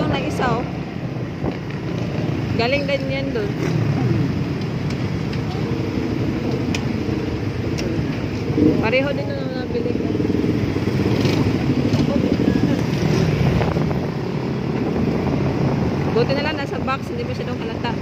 yung nag-isa oh. Galing din yan doon. Pareho din na nabili ko. Buti na lang nasa box, hindi masyadong halata.